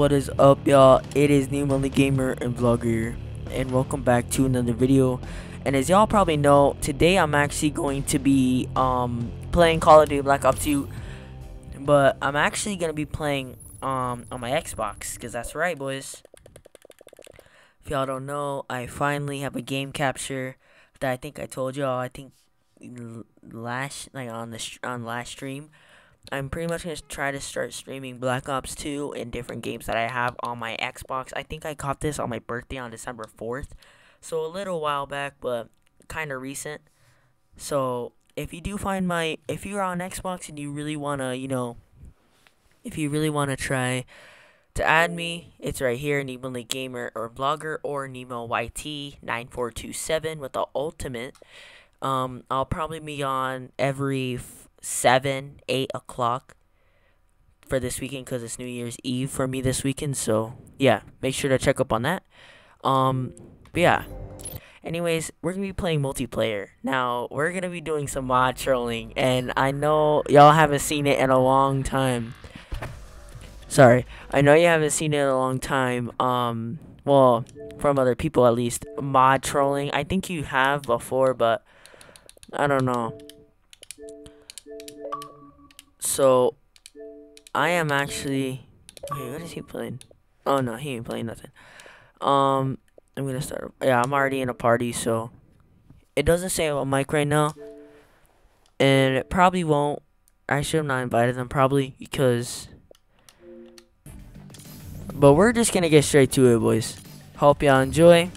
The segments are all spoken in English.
What is up, y'all? It is Nemo the Gamer and Vlogger and welcome back to another video. And as y'all probably know, today I'm actually going to be um playing Call of Duty Black Ops 2, but I'm actually gonna be playing um on my Xbox, cause that's right, boys. If y'all don't know, I finally have a game capture that I think I told y'all. I think last like on the on last stream. I'm pretty much going to try to start streaming Black Ops 2 and different games that I have on my Xbox. I think I caught this on my birthday on December 4th. So a little while back, but kind of recent. So if you do find my, if you're on Xbox and you really want to, you know, if you really want to try to add me, it's right here, Nemo Gamer or Vlogger or Nemo YT 9427 with the ultimate. Um, I'll probably be on every seven, eight o'clock for this weekend because it's New Year's Eve for me this weekend. So yeah, make sure to check up on that. Um, but yeah. Anyways, we're gonna be playing multiplayer. Now we're gonna be doing some mod trolling, and I know y'all haven't seen it in a long time. Sorry, I know you haven't seen it in a long time. Um, well, from other people at least. Mod trolling. I think you have before, but I don't know. So, I am actually. Wait, what is he playing? Oh no, he ain't playing nothing. Um, I'm gonna start. Yeah, I'm already in a party, so it doesn't say a mic right now, and it probably won't. I should have not invited them probably because. But we're just gonna get straight to it, boys. Hope y'all enjoy.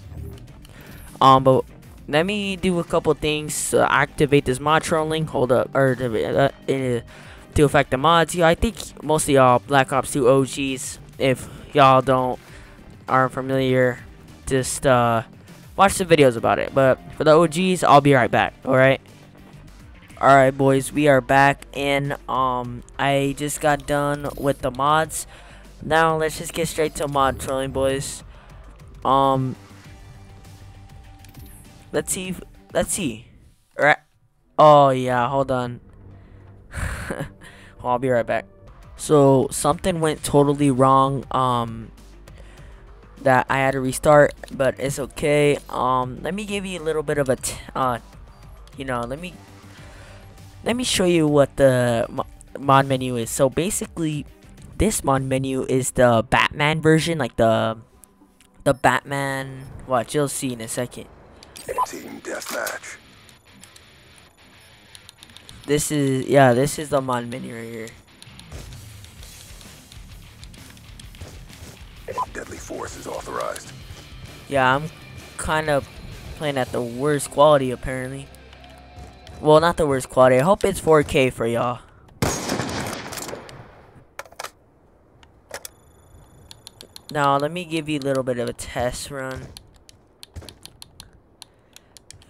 Um, but let me do a couple things to activate this mod trolling. Hold up, or uh, uh, to affect the mods. Yeah, I think most of y'all Black Ops 2 OGs, if y'all don't aren't familiar, just uh, watch the videos about it. But for the OGs, I'll be right back. All right. All right, boys, we are back, and um, I just got done with the mods. Now let's just get straight to mod trolling, boys. Um, let's see. Let's see. Right. Oh yeah, hold on. I'll be right back. So something went totally wrong. Um, that I had to restart, but it's okay. Um, let me give you a little bit of a, uh, you know, let me let me show you what the mod menu is. So basically, this mod menu is the Batman version, like the the Batman. Watch, you'll see in a second. Team deathmatch. This is, yeah, this is the mod menu right here. Deadly force is authorized. Yeah, I'm kind of playing at the worst quality apparently. Well, not the worst quality. I hope it's 4K for y'all. Now, let me give you a little bit of a test run.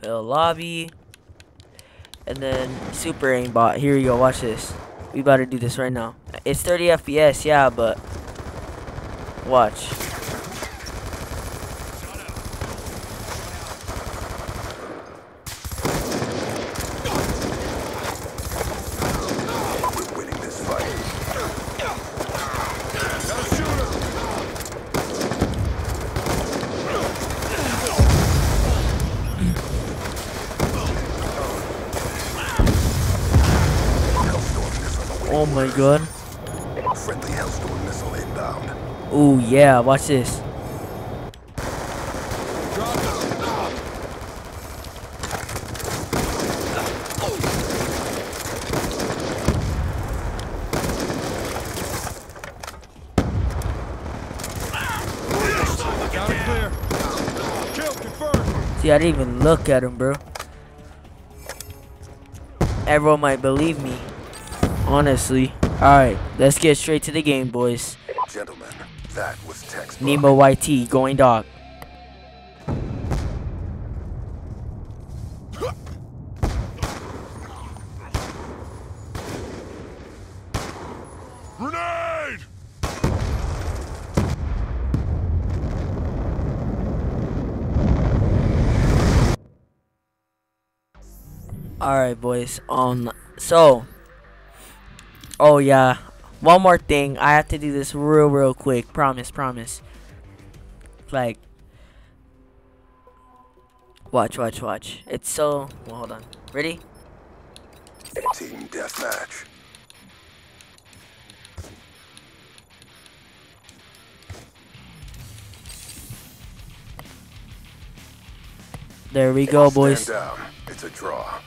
Fill lobby. And then super aimbot. Here you go. Watch this. We about to do this right now. It's 30 FPS, yeah, but watch. My god. Friendly Hellstorm missile inbound. Oh yeah, watch this. See, I didn't even look at him, bro. Everyone might believe me. Honestly. Alright, let's get straight to the game, boys. Gentlemen, that was textbook. Nemo YT going dog. Grenade! Alright, boys. Um, so Oh yeah, one more thing. I have to do this real, real quick. Promise, promise. Like, watch, watch, watch. It's so. Well, hold on. Ready? Team deathmatch. There we go, boys. Down. It's a draw.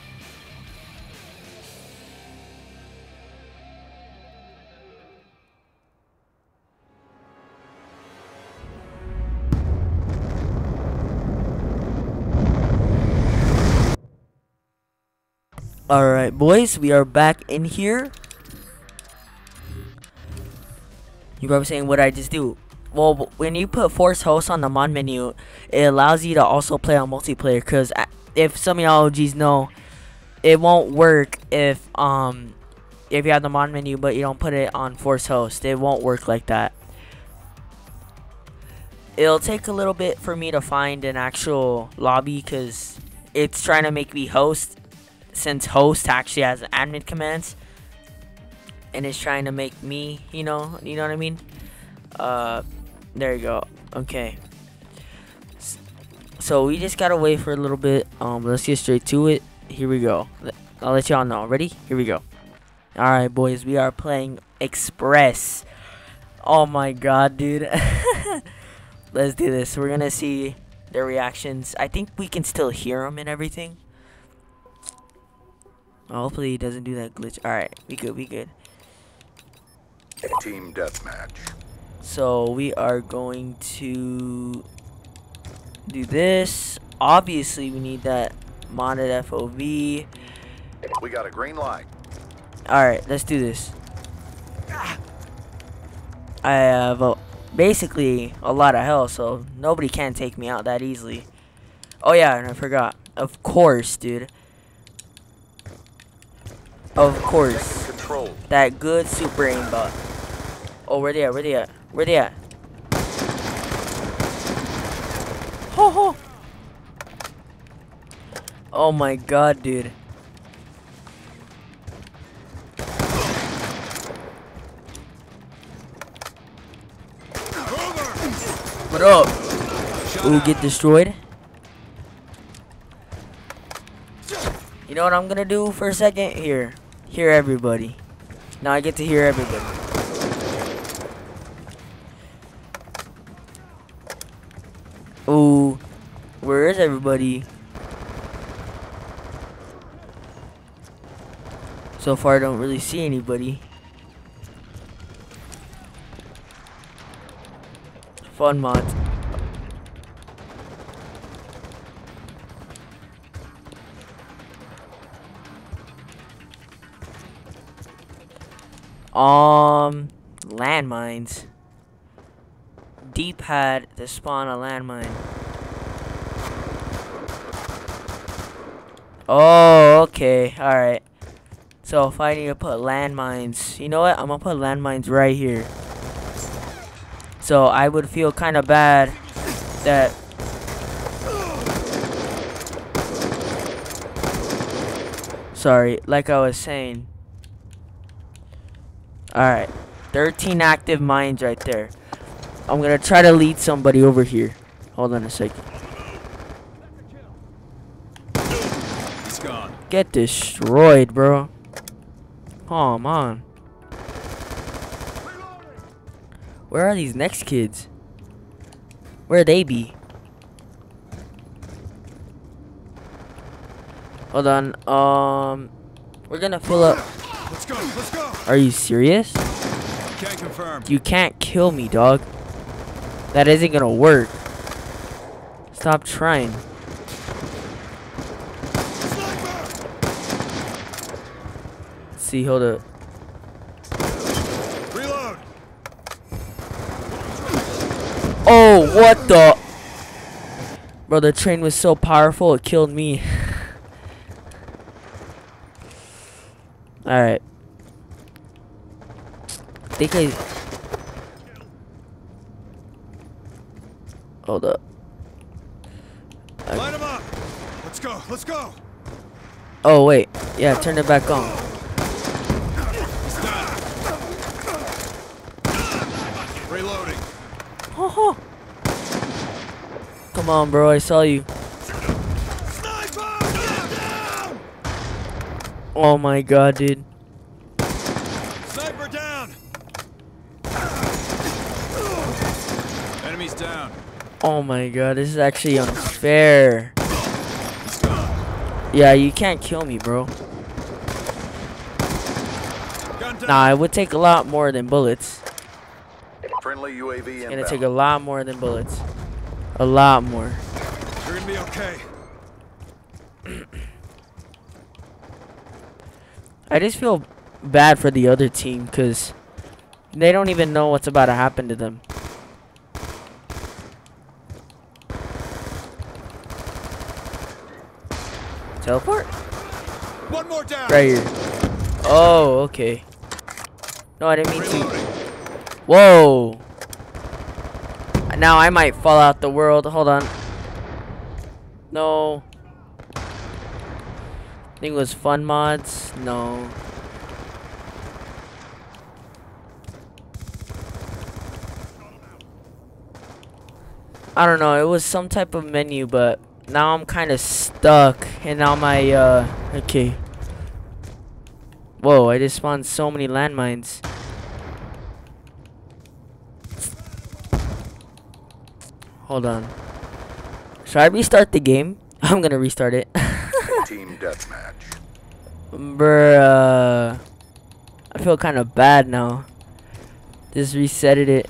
Alright, boys, we are back in here. You're probably saying, what I just do? Well, when you put Force Host on the mod menu, it allows you to also play on multiplayer. Because if some of y'all OGs know, it won't work if um if you have the mod menu but you don't put it on Force Host. It won't work like that. It'll take a little bit for me to find an actual lobby because it's trying to make me host since host actually has admin commands and is trying to make me you know you know what i mean? Uh there you go. Okay. So we just gotta wait for a little bit. Um let's get straight to it. Here we go. I'll let y'all know. Ready? Here we go. All right boys we are playing express. Oh my god dude. Let's do this. We're gonna see their reactions. I think we can still hear them and everything Oh, hopefully he doesn't do that glitch. Alright, we good, we good. Team deathmatch. So we are going to do this. Obviously we need that modded FOV. We got a green light. Alright, let's do this. I have a, basically a lot of health, so nobody can take me out that easily. Oh yeah, and I forgot. Of course, dude. Of course. That good super aimbot. Oh, where they at? Where they at? Where they at? Ho ho! Oh my god, dude. What up? Ooh, get destroyed. You know what I'm gonna do for a second? Here. Hear everybody. Now I get to hear everybody. Ooh. Where is everybody? So far I don't really see anybody. Fun mods. Um, landmines. D-pad to spawn a landmine. Oh, okay, alright. So if I need to put landmines, you know what? I'm gonna put landmines right here. So I would feel kind of bad that Sorry, like I was saying. Alright. 13 active mines right there. I'm gonna try to lead somebody over here. Hold on a second. He's gone. Get destroyed, bro. Come on. Where are these next kids? Where they be? Hold on. Um, we're gonna fill up. Let's go. Let's go. Are you serious? Can't. You can't kill me, dog. That isn't gonna work. Stop trying. Let's see, hold up. Reload. Oh, what the? Bro, the train was so powerful, it killed me. Alright. Think I... Hold up. Line him up. Let's go. Let's go. Oh, wait. Yeah, turn it back on. Reloading. Oh, Come on, bro. I saw you. Sniper! Get down! Oh my god, dude. Sniper down! Enemies down. Oh my god, this is actually unfair. Yeah, you can't kill me, bro. Gun. Nah, it would take a lot more than bullets. Friendly UAV It's inbound. gonna take a lot more than bullets. A lot more. You're gonna be okay. I just feel bad for the other team because they don't even know what's about to happen to them. Teleport? One more down. Right here. Oh, okay. No, I didn't mean to. Whoa. Now I might fall out the world. Hold on. No. I think it was fun mods. No. I don't know. It was some type of menu, but now I'm kind of stuck. And now my, uh, okay. Whoa, I just spawned so many landmines. Hold on. Should I restart the game? I'm gonna restart it. Team deathmatch. Bruh. I feel kind of bad now. Just resetted it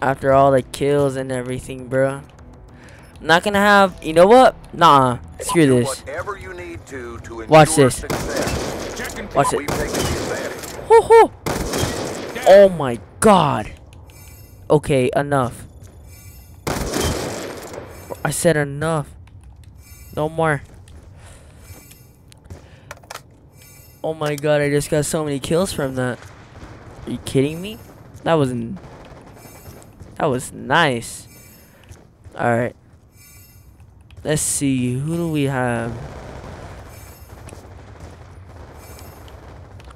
after all the kills and everything, bruh. Not gonna have. You know what? Nah. Screw this. To to Watch this. Watch it. We've taken the advantage. Hoo hoo. Oh my god. Okay, enough. I said enough. No more. Oh my god, I just got so many kills from that. Are you kidding me? That was That was nice. Alright. Let's see, who do we have?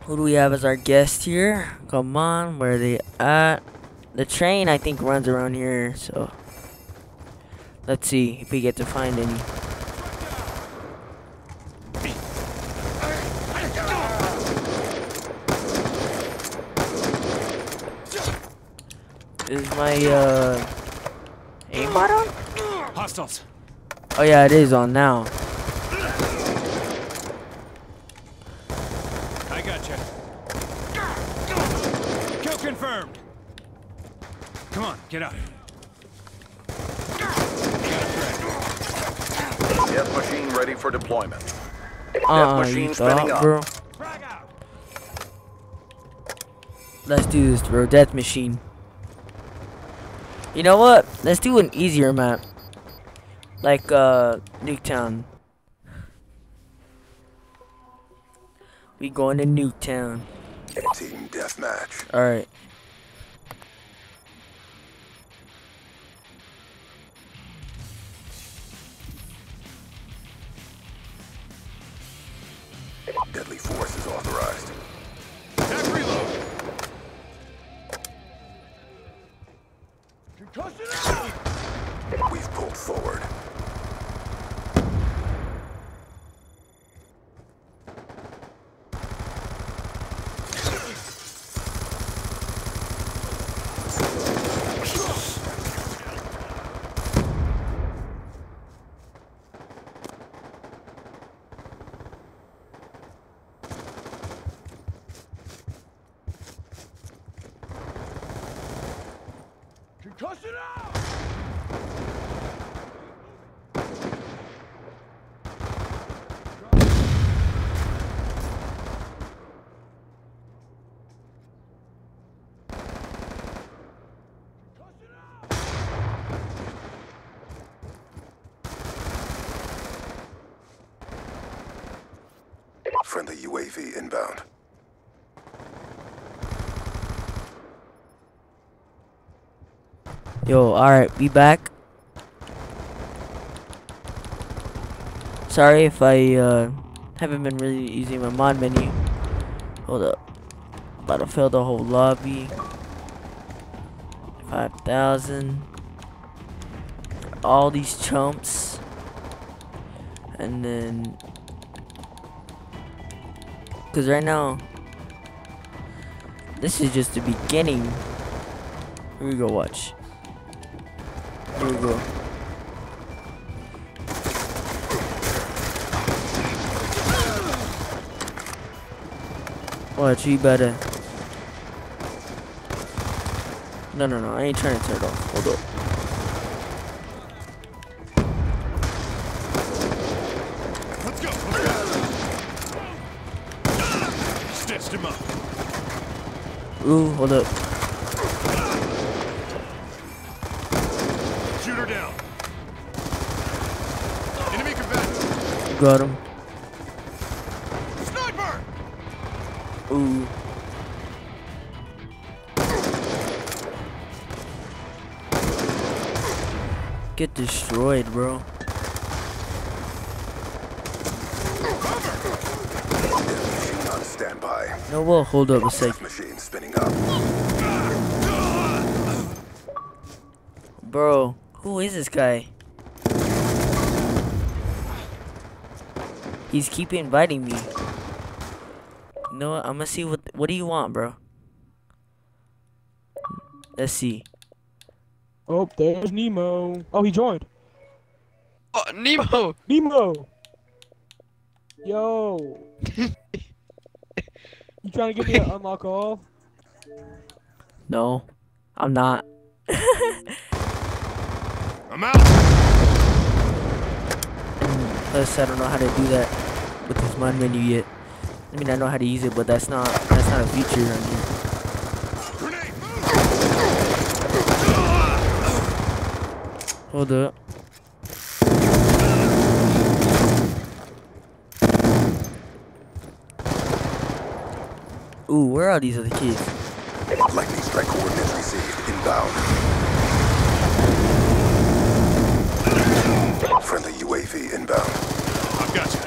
Who do we have as our guest here? Come on, where are they at? The train, I think, runs around here, so. Let's see if we get to find any. Is my, uh. aimbot on? Hostiles. Oh, yeah, it is on now. I gotcha. Kill confirmed. Come on, get up. Got a threat. Death machine ready for deployment. Uh, machine spinning up. bro? Let's do this, bro. Death machine. You know what? Let's do an easier map. Like, uh, Nuketown. We going to Nuketown. Team deathmatch. Alright. Deadly force is authorized. Back reload. Concussion out. We've pulled forward. Concussion out. Concussion out. Friendly UAV inbound. Yo, alright, be back. Sorry if I, uh, haven't been really using my mod menu. Hold up. About to fill the whole lobby. 5,000. All these chumps. And then. Because right now. This is just the beginning. Here we go, watch. Here we go. Watch, you better. No, no, no. I ain't trying to turn it off. Hold up. Ooh, hold up. Shoot her down. Enemy combatant. Got him. Sniper! Ooh. Get destroyed, bro. Machine on standby. No, well, hold up a sec. Bro, who is this guy? He's keep inviting me. You know what? I'm gonna see what what do you want, bro? Let's see. Oh, there's Nemo. Oh, he joined. Oh, Nemo! Nemo. Yo. you trying to get me to unlock all? No, I'm not. I'm out. Mm, Plus, I don't know how to do that with this mod menu yet. I mean, I know how to use it, but that's not that's not a feature on here. Grenade. Hold up. Ooh, where are these other kids? Lightning strike coordinates received. Inbound. Friendly UAV inbound. I've got you.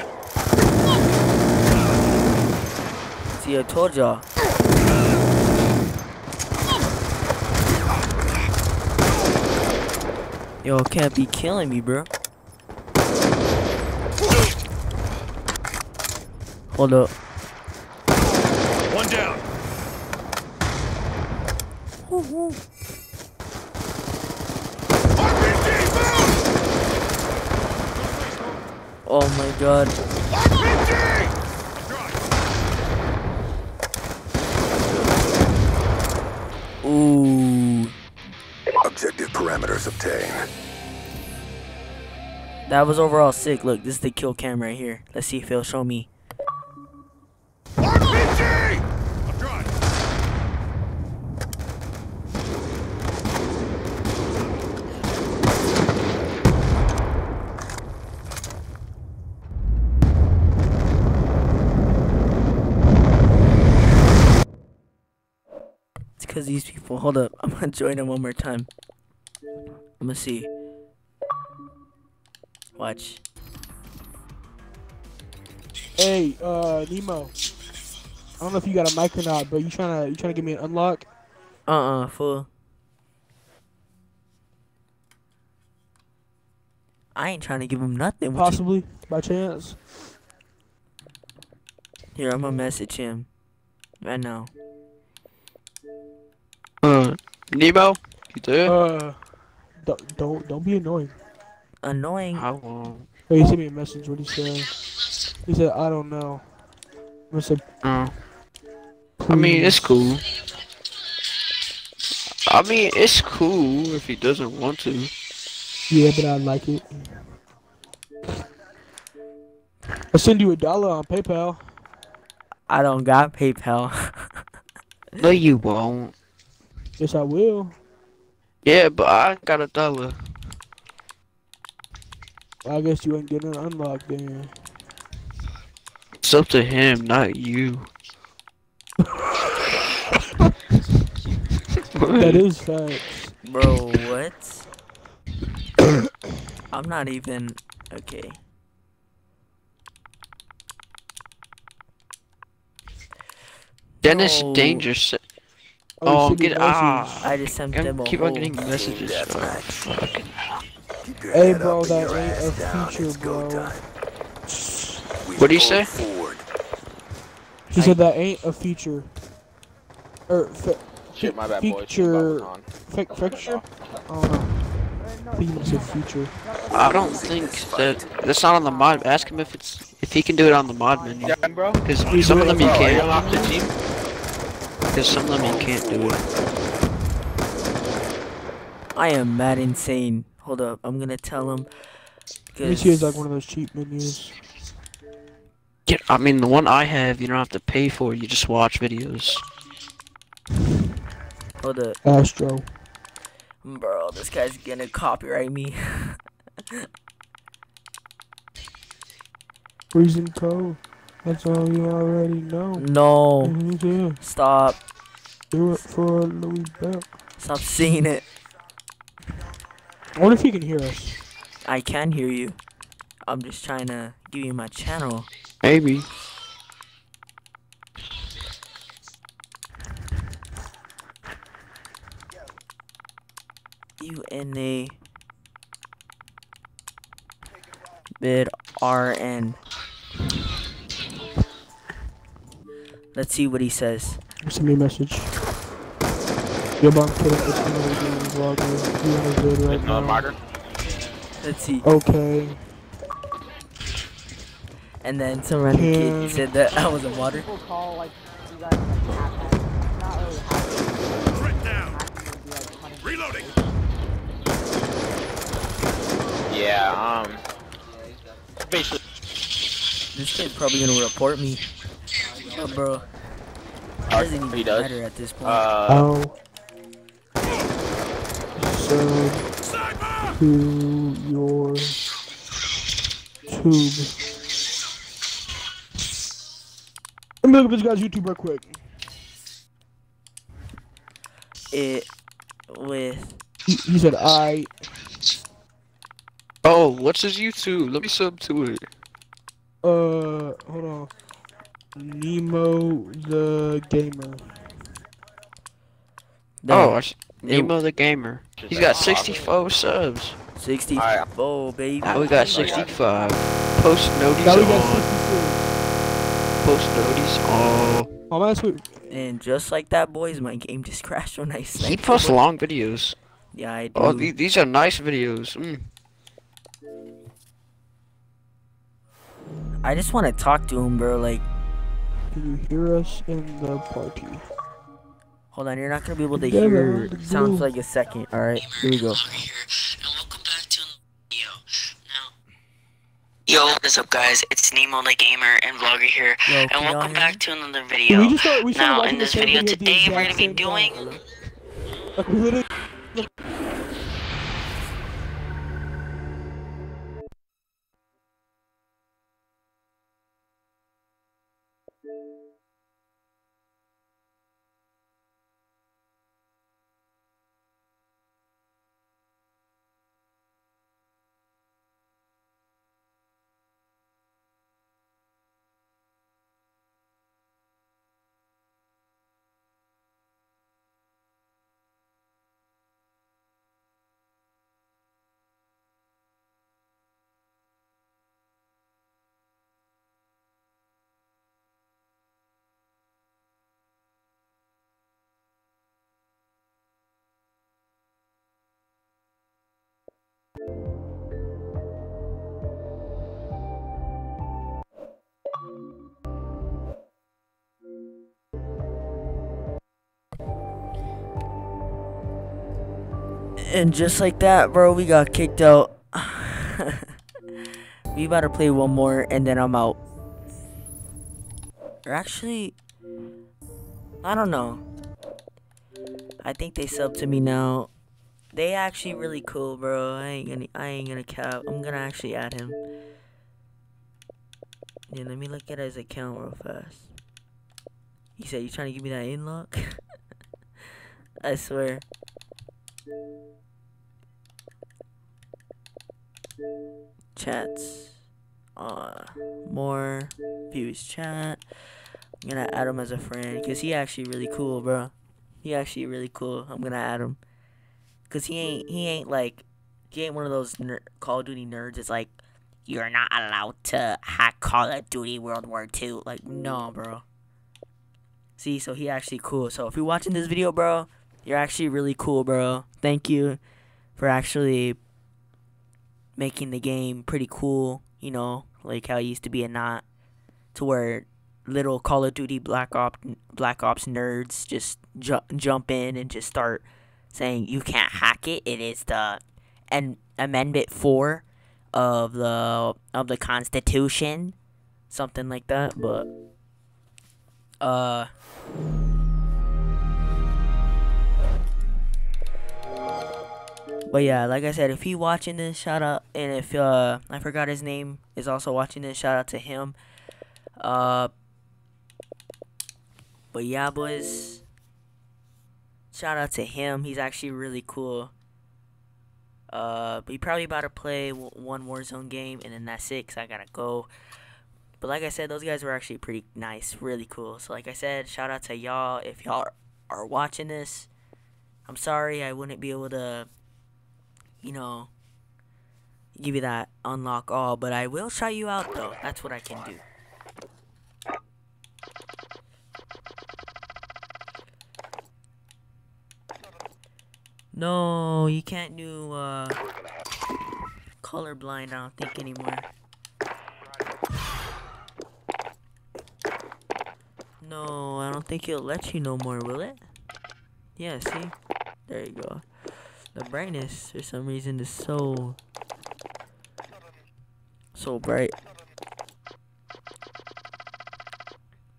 See, I told y'all. Yo, can't be killing me, bro. Hold up. One down. RPG Oh my god. Ooh. Objective parameters obtained. That was overall sick. Look, this is the kill cam right here. Let's see if it'll show me. Hold up. I'm gonna join him one more time. I'm gonna see. Watch. Hey, uh, Nemo. I don't know if you got a mic or not, but you trying to you trying to give me an unlock? Uh uh, fool. I ain't trying to give him nothing. Possibly, by chance. Here, I'm gonna message him. Right now. Uh, Nemo? You there? Uh, don't don't don't be annoying. Annoying. I won't. Hey, he sent me a message. What he said? He said, "I don't know." I said, Uh, I mean, it's cool. I mean, it's cool if he doesn't want to. Yeah, but I like it. I'll send you a dollar on PayPal. I don't got PayPal. No, you won't. Yes, I will. Yeah, but I got a dollar. I guess you ain't getting an unlock then. It's up to him, not you. That is facts. Bro, what? I'm not even. Okay. Dennis No. Danger. Sa- Oh, you get a message. ah. I just sent them I'm a keep on whole getting messages. Oh, Deathmatch. fucking hell. Keep your Hey, bro, that ain't a feature, bro. What do you say? Forward. He said that ain't a feature. Or fe- Shit, my bad, boys. feature. On. Fe- fixture? I don't. I think he said feature. I don't think that that's not on the mod. Ask him if it's if he can do it on the mod menu. Yeah, bro. Because some of them you you can't. Unlocked the team? Because some of them you can't do it. I am mad insane. Hold up, I'm gonna tell him. Let me see it's like one of those cheap menus. Yeah, I mean the one I have, you don't have to pay for. You just watch videos. Hold up, Astro. bro. This guy's gonna copyright me. Freezing cold. That's all you already know. no, Mhm, yeah. stop, Do it for Louis Bell. stop saying it. I wonder if he can hear us. I can hear you. I'm just trying to give you my channel. Maybe. U N A bid R N. Let's see what he says. Send me a message. Yo, but I'm kidding. It's another gaming vlogger. He on his vid right now. marker. Let's see. Okay. And then some random kid Can- said that I was a water. people call like you guys like half not really half Threat down. would be like. Reloading. Yeah, um. Basically, This kid's probably gonna report me. Oh, bro. It doesn't even he does. matter at this point. Uh, Oh. So Sniper! to your tube. Let me look up this guy's YouTube real quick. it with He, he said, "I." Oh, what's his YouTube? Let me sub to it. Uh, hold on. Nemo the gamer. Oh, I Nemo the gamer. He's got 64 subs. 60 Alright. oh baby. Now we got 65. Post noties Now we got on. Post noties on. Oh man, sweet. And just like that, boys, my game just crashed when I He posts someone. long videos. Yeah, I do. Oh, the- these are nice videos. Mm. I just want to talk to him, bro. Like, Can you hear us in the party? hold on, you're not gonna be able to Yeah, hear. man, the Sounds like a second. All right, here we go. Yo, what's up guys? It's Nemo the Gamer and Vlogger here, Yo, and welcome back to another video. we just started, we started Now, in this video today, we're gonna be same doing And just like that, bro, we got kicked out. we about to play one more, and then I'm out. Or actually, I don't know. I think they sub to me now. They actually really cool, bro. I ain't gonna, I ain't gonna cap. I'm gonna actually add him. Yeah, let me look at his account real fast. He said, "You trying to give me that in lock?" I swear. Chats. Uh, more views chat. I'm gonna add him as a friend because he actually really cool, bro. He actually really cool. I'm gonna add him. Cause he ain't he ain't like he ain't one of those ner- Call of Duty nerds. It's like you're not allowed to hack Call of Duty World War II. Like no, bro. See, so he actually cool. So if you're watching this video, bro, you're actually really cool, bro. Thank you for actually making the game pretty cool. You know, like how it used to be a not to where little Call of Duty Black Ops Black Ops nerds just ju- jump in and just start saying you can't hack it. It is the and Amendment Four of the of the Constitution, something like that. But uh. But yeah, like I said, if he watching this, shout out, and if uh I forgot his name is also watching this, shout out to him. Uh, but yeah, boys, shout out to him. He's actually really cool. Uh, we probably about to play one Warzone game, and then that's it. Cause I gotta go. But like I said, those guys were actually pretty nice, really cool. So like I said, shout out to y'all. If y'all are watching this, I'm sorry I wouldn't be able to, you know, give you that unlock all. But I will shout you out though. That's what I can do. No, you can't do uh colorblind, I don't think anymore. No, I don't think it'll let you no more, will it? Yeah, see? There you go. The brightness for some reason is so so bright.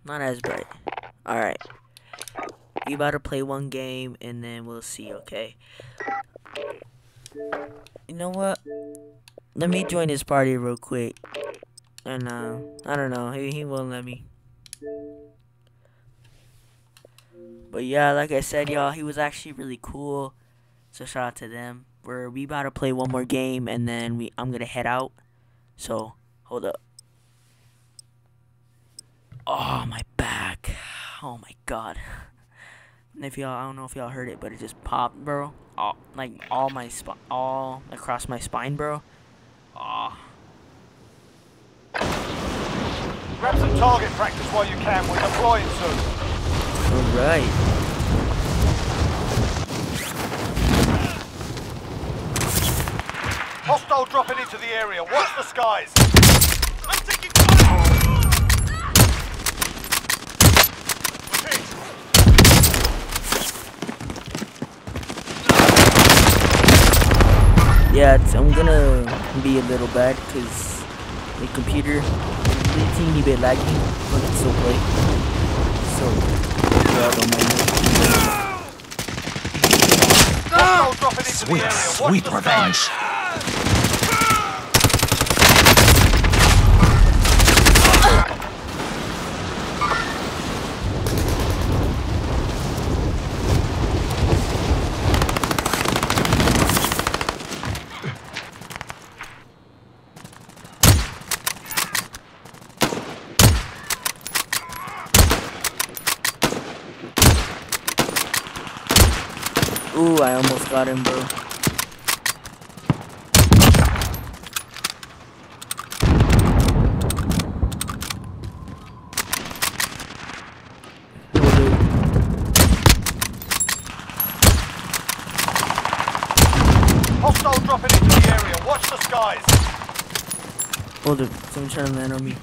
Not as bright. Alright. We about to play one game and then we'll see, okay? You know what? Let me join his party real quick. And uh I don't know, he he won't let me. But yeah, like I said, y'all, he was actually really cool. So shout out to them. We're we about to play one more game and then we I'm gonna head out. So hold up. Oh my back. Oh my god. And if y'all I don't know if y'all heard it, but it just popped, bro. All like all my spine all across my spine, bro. Oh. Grab some target practice while you can. We're deploying soon. Alright. Hostile dropping into the area. Watch the skies. I'm taking fire. Yeah, it's, I'm gonna be a little bad because the computer is a teeny bit laggy, but it's still play. So, y'all don't mind that. Hostile Ooh, I almost got him, bro. Hostile dropping into the area. Watch the skies. Hold up. Someone trying to land on me.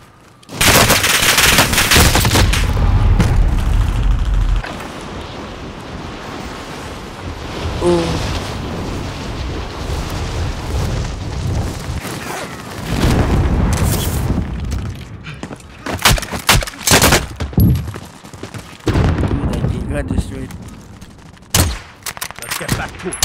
Ooh. Ooh, that dude got destroyed. Let's get back to it.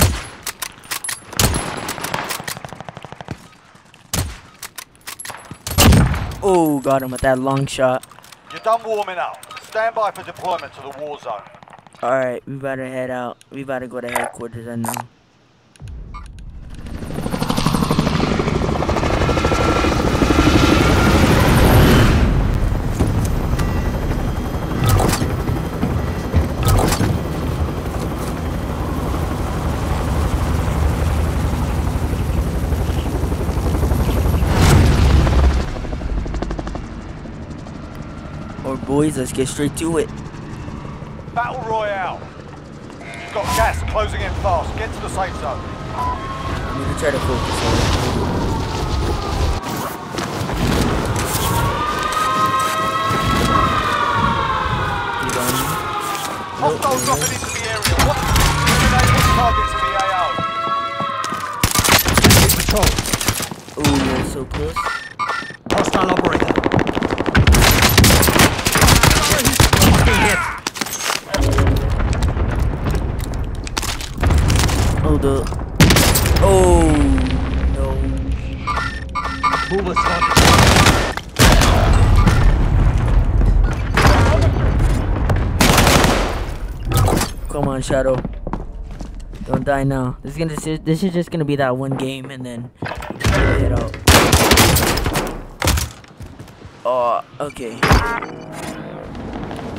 Oh, got him with that long shot. You're done warming up. Stand by for deployment to the war zone. Alright, we better head out. We better go to headquarters, I know. Um, boys. Let's get straight to it. Battle Royale. You've got gas closing in fast. Get to the safe zone. I'm gonna try to focus on it. Hostiles dropping into the area. What? Eliminate all targets in the AO. Patrol. Ooh, you're so close. Hostile operator. Oh, the. Oh, no. Who was spotted? Come on, Shadow. Don't die now. This is gonna. This is, just gonna be that one game, and then we'll out. Oh, okay.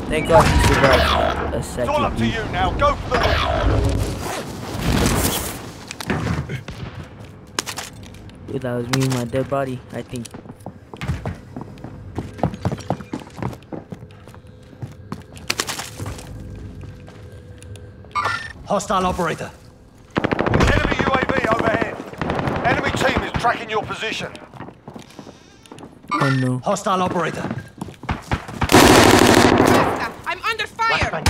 Thank God he survived a It's all up second. to you now. Go for the win. Ooh, that was me and my dead body. I think. Hostile operator. Enemy UAV overhead. Enemy team is tracking your position. Oh no. Hostile operator. I'm under fire!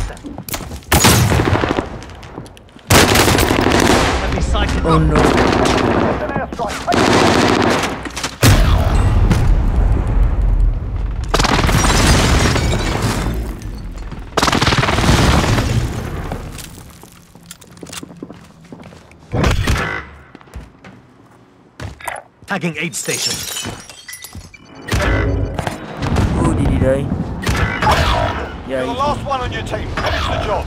Enemy sighted. Oh no. Tagging aid station. Ooh, did he die? Yeah, You're the last one on your team. Finish the job.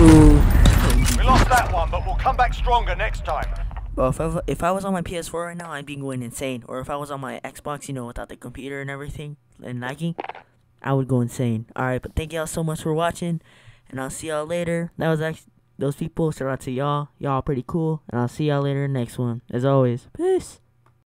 ooh. We lost that one, but we'll come back stronger next time. Well, if I, if I was on my PS4 right now, I'd be going insane. Or if I was on my Xbox, you know, without the computer and everything and lagging, I would go insane. Alright, but thank y'all so much for watching, and I'll see y'all later. That was actually those people. Shout out to y'all. Y'all pretty cool, and I'll see y'all later next one. As always, peace.